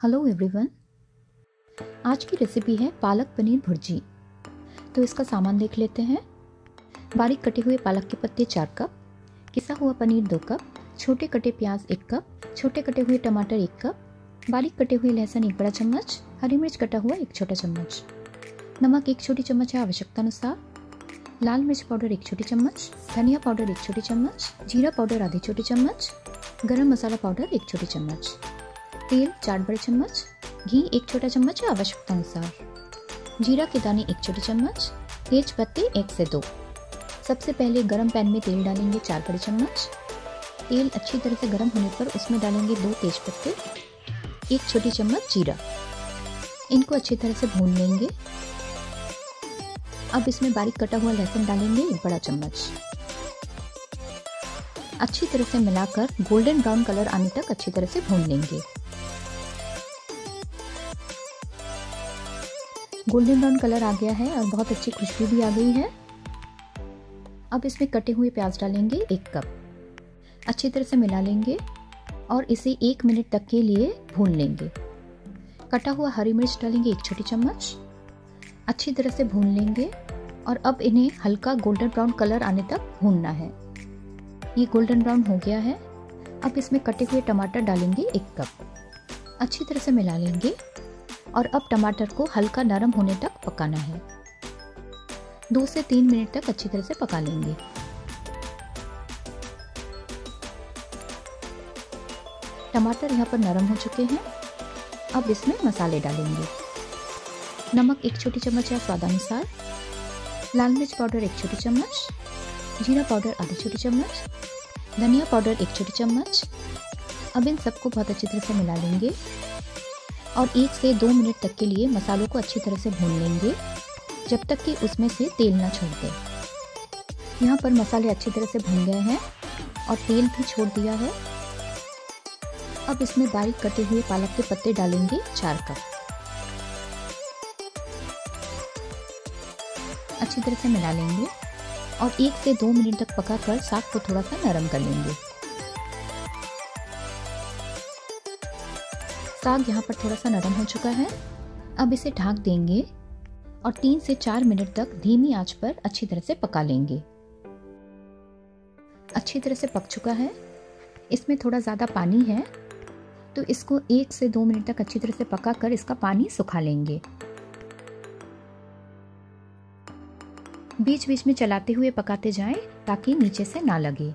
Hello everyone आज की recipe है पालक पनीर भुर्जी। तो इसका सामान देख लेते हैं। बारीक कटे हुए पालक के पत्ते चार कप किसा हुआ पनीर दो कप, छोटे कटे प्याज एक कप, छोटे कटे हुए टमाटर एक कप, बारीक कटे हुए लहसुन एक बड़ा चम्मच, हरी मिर्च कटा हुआ एक छोटा चम्मच। नमक एक छोटी चम्मच है आवश्यकता अनुसार लाल मिर्च पाउडर एक छोटी चम्मच, धनिया पाउडर एक छोटी चम्मच, जीरा पाउडर आधी छोटी चम्मच, गरम मसाला पाउडर एक छोटी चम्मच। तेल चार बड़े चम्मच, घी, एक छोटा चम्मच या आवश्यकता अनुसार। जीरा के दाने, एक छोटे चम्मच, तेज पत्ते, एक से दो। सबसे पहले गरम पैन में तेल डालेंगे चार बड़े चम्मच। तेल अच्छी तरह से गर्म होने पर उसमें डालेंगे दो तेज पत्ते, एक छोटी चम्मच जीरा। इनको अच्छी तरह से भून लेंगे। अब इसमें बारीक कटा हुआ लहसुन डालेंगे, एक बड़ा चम्मच। अच्छी तरह से मिलाकर गोल्डन ब्राउन कलर आने तक अच्छी तरह से भून लेंगे। गोल्डन ब्राउन कलर आ गया है और बहुत अच्छी खुशबू भी आ गई है। अब इसमें कटे हुए प्याज डालेंगे एक कप। अच्छी तरह से मिला लेंगे और इसे एक मिनट तक के लिए भून लेंगे। कटा हुआ हरी मिर्च डालेंगे एक छोटी चम्मच। अच्छी तरह से भून लेंगे और अब इन्हें हल्का गोल्डन ब्राउन कलर आने तक भूनना है। ये गोल्डन ब्राउन हो गया है। अब इसमें कटे हुए टमाटर डालेंगे एक कप। अच्छी तरह से मिला लेंगे। और अब टमाटर को हल्का नरम होने तक पकाना है। दो से तीन मिनट तक अच्छी तरह से पका लेंगे। टमाटर यहाँ पर नरम हो चुके हैं। अब इसमें मसाले डालेंगे। नमक एक छोटी चम्मच या स्वादानुसार। लाल मिर्च पाउडर एक छोटी चम्मच। जीरा पाउडर आधी छोटी चम्मच। धनिया पाउडर एक छोटी चम्मच। अब इन सबको बहुत अच्छी तरह से मिला लेंगे। और एक से दो मिनट तक के लिए मसालों को अच्छी तरह से भून लेंगे, जब तक कि उसमें से तेल ना छोड़ दे यहाँ पर मसाले अच्छी तरह से भून गए हैं और तेल भी छोड़ दिया है। अब इसमें बारीक कटे हुए पालक के पत्ते डालेंगे चार कप। अच्छी तरह से मिला लेंगे और एक से दो मिनट तक पकाकर साग को थोड़ा सा नरम कर लेंगे। साग यहाँ पर थोड़ा सा नरम हो चुका है। अब इसे ढाक देंगे और तीन से चार मिनट तक धीमी आँच पर अच्छी तरह से पका लेंगे। अच्छी तरह से पक चुका है। इसमें थोड़ा ज़्यादा पानी है। तो इसको एक से दो मिनट तक अच्छी तरह से पका कर इसका पानी सुखा लेंगे। बीच बीच में चलाते हुए पकाते जाएँ ताकि नीचे से ना लगे।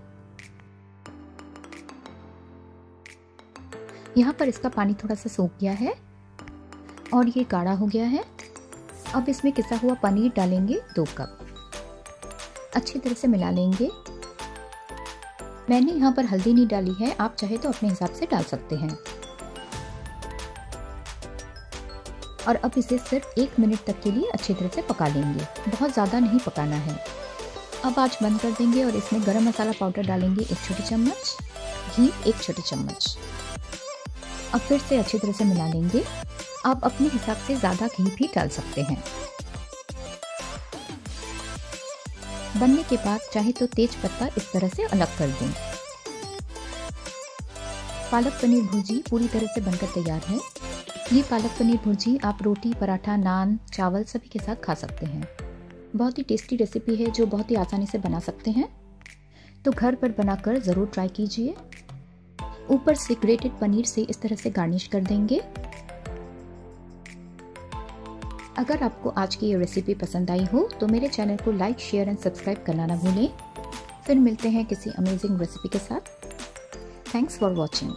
यहाँ पर इसका पानी थोड़ा सा सूख गया है और ये गाढ़ा हो गया है। अब इसमें किसा हुआ पनीर डालेंगे दो कप। अच्छी तरह से मिला लेंगे। मैंने यहाँ पर हल्दी नहीं डाली है, आप चाहे तो अपने हिसाब से डाल सकते हैं। और अब इसे सिर्फ़ एक मिनट तक के लिए अच्छी तरह से पका लेंगे। बहुत ज़्यादा नहीं पकाना है। अब आज बंद कर देंगे और इसमें गरम मसाला पाउडर डालेंगे एक छोटी चम्मच, घी एक छोटी चम्मच। अब फिर से अच्छी तरह से मिला लेंगे। आप अपने हिसाब से ज़्यादा घी भी डाल सकते हैं। बनने के बाद चाहे तो तेज पत्ता इस तरह से अलग कर दें। पालक पनीर भुर्जी पूरी तरह से बनकर तैयार है। ये पालक पनीर भुर्जी आप रोटी, पराठा, नान, चावल सभी के साथ खा सकते हैं। बहुत ही टेस्टी रेसिपी है जो बहुत ही आसानी से बना सकते हैं। तो घर पर बनाकर ज़रूर ट्राई कीजिए। ऊपर से ग्रेटेड पनीर से इस तरह से गार्निश कर देंगे। अगर आपको आज की ये रेसिपी पसंद आई हो तो मेरे चैनल को लाइक शेयर एंड सब्सक्राइब करना ना भूलें। फिर मिलते हैं किसी अमेजिंग रेसिपी के साथ। Thanks for watching